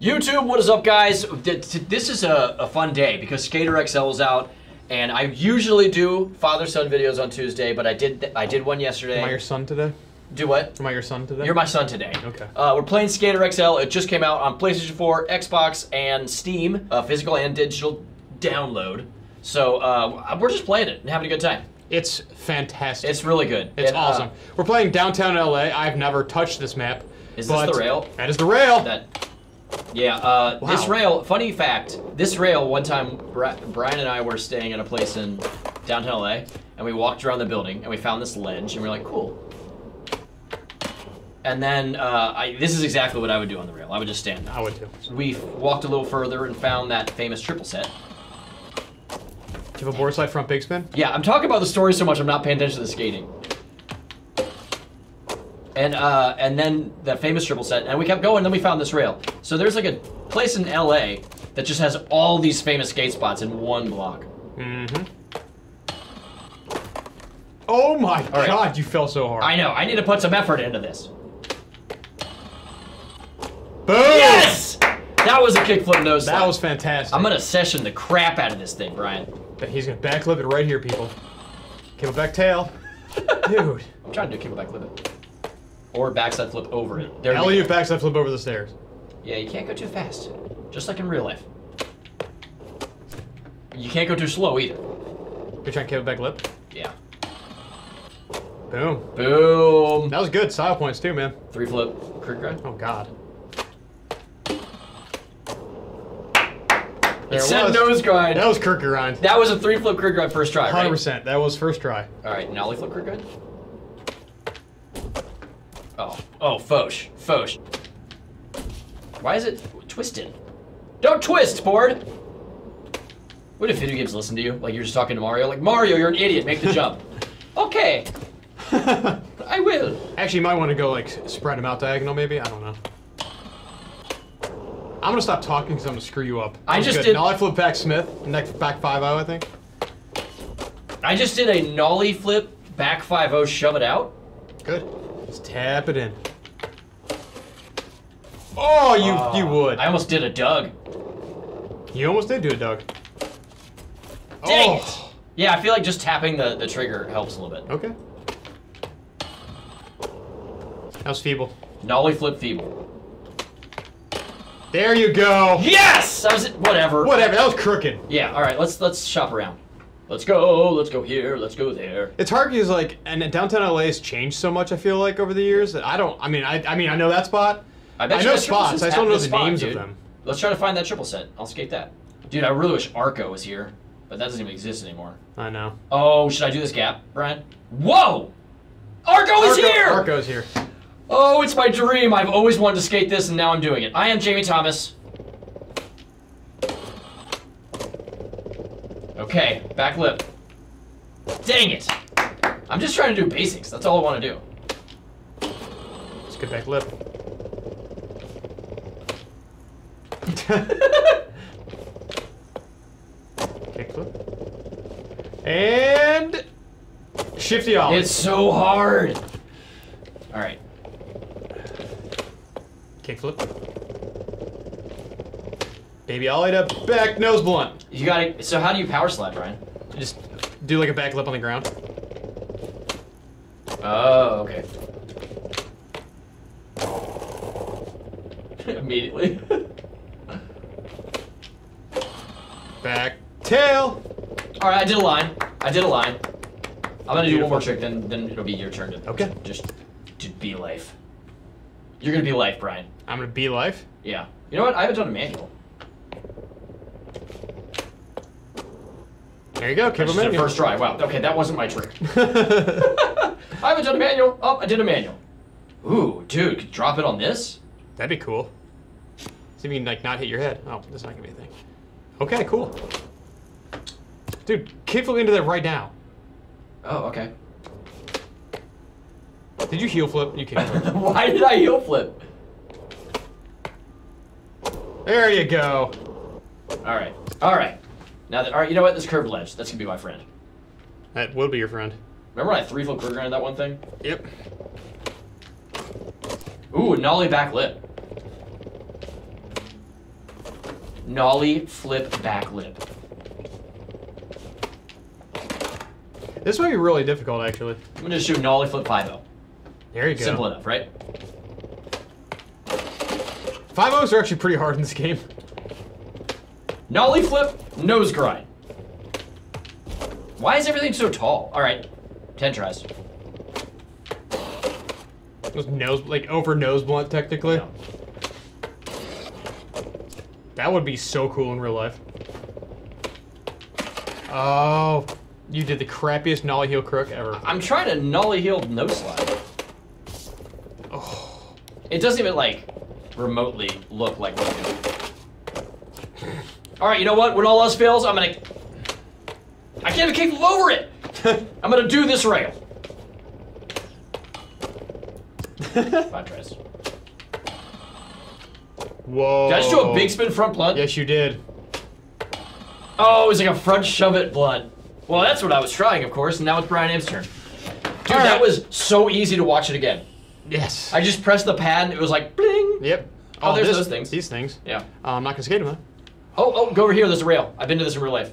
YouTube, what is up, guys? Th- th- This is a, a fun day because Skater XL is out, and I usually do father-son videos on Tuesday, but I did I did one yesterday. Am I your son today? Do what? Am I your son today? You're my son today. Okay. Uh, we're playing Skater XL. It just came out on PlayStation 4, Xbox, and Steam, uh, physical and digital download. So uh, we're just playing it and having a good time. It's fantastic. It's really good. It's And, uh, awesome. We're playing downtown LA. I've never touched this map. Is this the rail? That is the rail. That, yeah. Uh, This rail. Funny fact. This rail. One time, Bri- Brian and I were staying at a place in downtown LA, and we walked around the building, and we found this ledge, and we are like, cool. And then uh, I, this is exactly what I would do on the rail. I would just stand. there. I would too. We walked a little further and found that famous triple set. Do you have a board slide front big spin? Yeah, I'm talking about the story so much I'm not paying attention to the skating. And uh, and then the famous triple set, and we kept going. Then we found this rail. So there's like a place in LA that just has all these famous skate spots in one block. Mm-hmm. Oh my right. god, you fell so hard. I know. I need to put some effort into this. Boom! Yes, that was a kickflip nose That slide. was fantastic. I'm gonna session the crap out of this thing, Brian. He's gonna backflip it right here, people. Cable back tail. Dude. I'm trying to do kickback flip it, or backside flip over it. There Elliot go. backside flip over the stairs. Yeah, you can't go too fast, just like in real life. You can't go too slow either. You're trying cable back lip. Yeah. Boom. Boom. That was good. Style points too, man. Three flip crook grind. Oh god. It said was. nose grind. That was Kirk grind. That was a three flip crook grind first try, 100%. That was first try. All right, nollie flip crook grind. Oh, oh, Foch, Foch. Why is it twisted? Don't twist, board. What if video games listen to you? Like you're just talking to Mario? Like Mario, you're an idiot. Make the jump. okay, I will. Actually, you might want to go like spread them out diagonal, maybe. I don't know. I'm gonna stop talking because I'm gonna screw you up. I That was just good. did- Now I flip back Smith. Next back five zero, I think. I just did a nollie flip back 5-0, shove it out. Good. Just tap it in. Oh, you ah, you would. I almost did a Doug. You almost did do it, Doug. Dang oh. it. Yeah, I feel like just tapping the, the trigger helps a little bit. Okay. That was feeble. Nollie flip feeble. There you go. Yes! That was it. Whatever. Whatever. That was crooked. Yeah, alright, let's let's shop around. Let's go, let's go here, let's go there. It's hard because like, and downtown LA has changed so much. I feel like over the years I don't. I mean, I I mean, I know that spot. I, bet you know spots. I just don't know the spot, names dude. of them. Let's try to find that triple set. I'll skate that. Dude, I really wish Arco was here, but that doesn't even exist anymore. I know. Oh, should I do this gap, Brian? Whoa! Arco is Arco- here! Arco's here. Oh, it's my dream. I've always wanted to skate this, and now I'm doing it. I am Jamie Thomas. Okay, back lip. Dang it. I'm just trying to do basics. That's all I want to do. Let's get back lip. Kickflip. And shifty ollie. It's so hard. All right. kickflip. Baby I'll ollie to back nose blunt. You got to So how do you power slide, Brian? Just do like a back lip on the ground. Oh, okay. Immediately. Back tail. All right, I did a line. I did a line. I'm gonna do one more trick, then then it'll be your turn to Okay. just to be life. You're gonna be life, Brian. I'm gonna be life. Yeah. You know what? I haven't done a manual. There you go. Kick Just him did in. a first try. Wow. Okay, that wasn't my trick. I haven't done a manual. Oh, I did a manual. Ooh, dude, could you drop it on this? That'd be cool. See if you can like not hit your head. Oh, that's not gonna be a thing. Okay, cool. Dude, kickflip into that right now. Oh, okay. Did you heel flip? You kickflip. Why did I heel flip? there you go. All right. All right. Now that all right, you know what? This curved ledge. That's gonna be my friend. That will be your friend. Remember when I three flip quick grind that one thing? Yep. Ooh, nollie back lip. nollie, flip, back lip. This might be really difficult, actually. I'm gonna just do nollie, flip, 5 There you go. Simple enough, right? Five O's are actually pretty hard in this game. Nollie, flip, nose grind. Why is everything so tall? All right, 10 tries. Those nose, like over nose blunt, technically. Yeah. That would be so cool in real life. Oh, you did the crappiest nollie heel crook ever. I'm trying to nollie heel nose slide. Oh, It doesn't even like remotely look like what I'm doing. All right, you know what? When all else fails, I'm gonna. I can't even kick over it. I'm gonna do this rail. Five tries. whoa. Did I just do a big spin front blunt? Yes, you did. Oh, it was like a front shove it blunt. Well, that's what I was trying, of course, and now it's Brian Ames' turn. Dude, All that was so easy to watch it again. Yes. I just pressed the pad and it was like bling. Yep. Oh, there's this- those things. These things. Yeah. Uh, I'm not gonna skate them. Huh? Oh, oh, go over here. There's a rail. I've been to this in real life.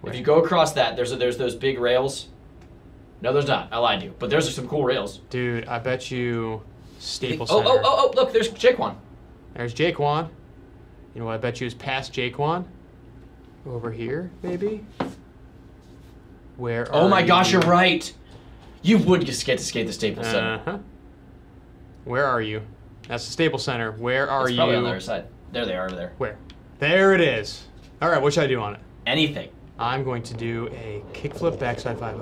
Where? If you go across that, there's a, there's those big rails. No, there's not. I lied to you. But there's some cool rails. Dude, I bet you Staples Oh, Center. oh, oh, oh! Look, there's Jaquan. There's Jaquan. You know what I bet you is past Jaquan? Over here, maybe? Where Oh my gosh, you? you're right. You would just get to skate the Staples Center. Uh-huh. Where are you? That's the Staples Center. Where are It's you? probably on the other side. There they are over there. Where? There it is. All right, what should I do on it? Anything. I'm going to do a kickflip backside 5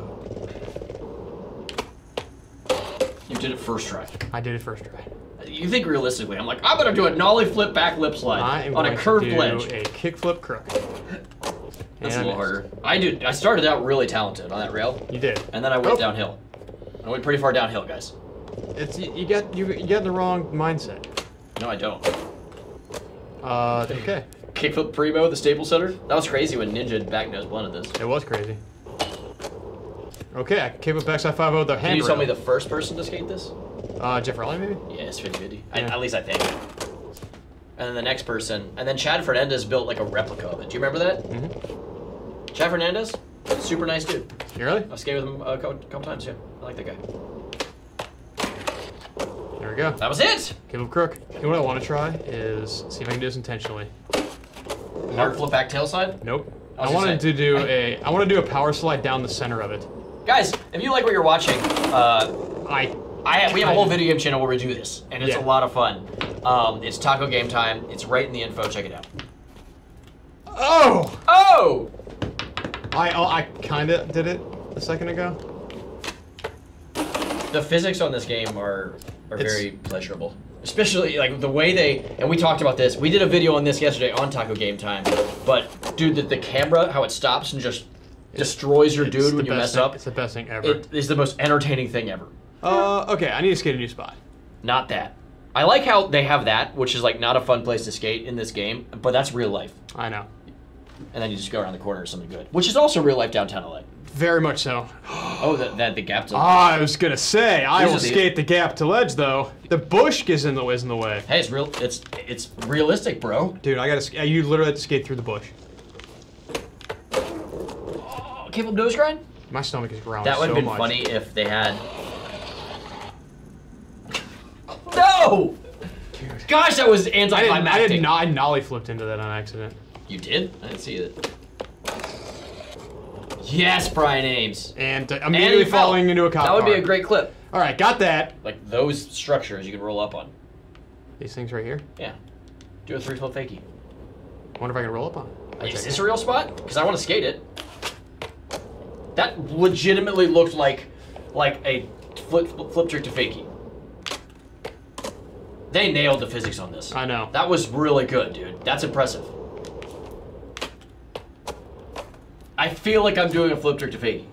You did it first try. I did it first try. You think realistically? I'm like, I'm gonna do a nollie flip back lip slide on a curved to do ledge. a kickflip crook. That's And a I little harder. I did. I started out really talented on that rail, You did. and then I went Oh. downhill. I went pretty far downhill, guys. It's you, you got you, you got the wrong mindset. No, I don't. Uh, okay. Kickflip primo the Staples Center. That was crazy when Nyjah back nose blunted this. It was crazy. Okay, I can kickflip backside 5 with the Can hand you tell me the first person to skate this? Uh, Jeff Raleigh, maybe? Yes, 50 50. I, Yeah. At least I think. And then the next person, and then Chad Fernandez built like a replica of it. Do you remember that? Mm-hmm. Chad Fernandez, super nice dude. You really? I've skated with him a couple, couple times. Yeah, I like that guy. There we go. That was it. Kickflip crook. You know what I want to try is see if I can do this intentionally. Hard flip back tail side. Nope. I I wanted to do a I want to do a power slide down the center of it. Guys, if you like what you're watching, uh, I I we have a whole video game channel where we do this, and it's Yeah. a lot of fun. Um, it's Taco Game Time. It's right in the info. Check it out. oh Oh, I oh, I kind of did it a second ago. the physics on this game are are It's- very pleasurable. Especially like the way they and we talked about this. We did a video on this yesterday on Taco Game Time. But dude, the, the camera, how it stops and just destroys your It's dude when you mess thing- up. It's the best thing ever. It is the most entertaining thing ever. uh, okay, I need to skate a new spot. Not that. I like how they have that, which is like not a fun place to skate in this game, but that's real life. I know. And then you just go around the corner or something good, which is also real life downtown LA. Very much so. Oh, that that the gap to. Ah, I was gonna say I These will are the- skate the gap to ledge though. The bush is in the is in the way. Hey, it's real. It's it's realistic, bro. Dude, I gotta. sk- You literally have to skate through the bush. Oh, kickflip nose grind. My stomach is growling That would so have been much. funny if they had. No! Dude. Gosh, that was I didn't. anticlimactic. I did not. I nollie flipped into that on accident. You did? I didn't see it. Yes, Brian Ames. And uh, And immediately fell. falling into a cop That would be a great clip. All right, got that. Like those structures you can roll up on. These things right here. Yeah. Do a three flip fakie. wonder if I can roll up on. it. Is this a real spot? Because I want to skate it. That legitimately looked like like a flip flip trick to fakie. They nailed the physics on this. I know. That was really good, dude. That's impressive. I feel like I'm doing a flip trick to fakie.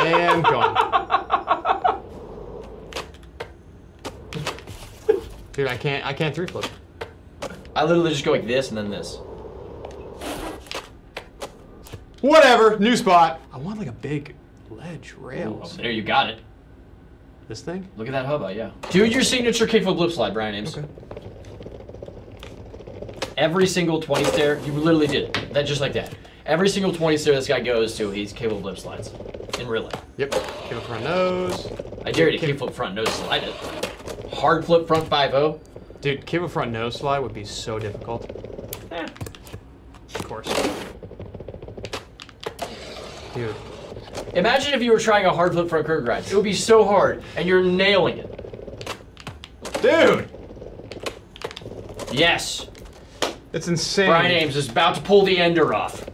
And gone. Dude, I can't. I can't three flip. I literally just go like this and then this. Whatever. New spot. I want like a big ledge Oh, there you got it. This thing? Look at that hubba, yeah. Do your signature kickflip blip slide, Brian Ames. Okay. Every single 20 stair, you literally did that just like that. Every single 20 stair this guy goes to, he's capable of blip slides. In real life. Yep. Kickflip front nose. I dare you to Kick- kickflip front nose slide it. Hard flip front 5-0. Dude, kickflip front nose slide would be so difficult. eh. Of course. Dude. Imagine if you were trying a hard flip front curve grind. It would be so hard, and you're nailing it. Dude! Yes, It's insane. Brian Ames is about to pull the ender off.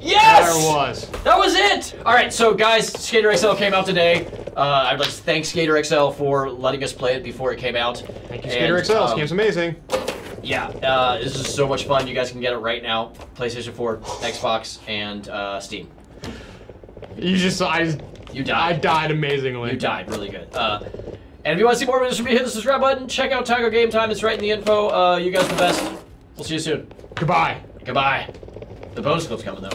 Yes! There was. That was it! Alright, so guys, Skater XL came out today. Uh, I'd like to thank Skater XL for letting us play it before it came out. Thank you, Skater XL. This um, game's amazing. Yeah, uh, this is so much fun. You guys can get it right now. PlayStation 4, Xbox, and uh, Steam. You just, I, You I died. died amazingly. You died really good. And if you want to see more videos from me, hit the subscribe button. Check out Taco Game Time. It's right in the info. Uh, you guys are the best. We'll see you soon. Goodbye. Goodbye. The bonus clip's coming though.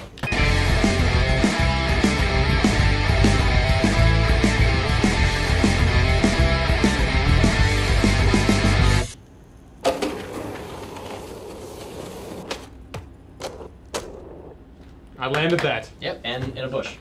I landed that. Yep, and in a bush.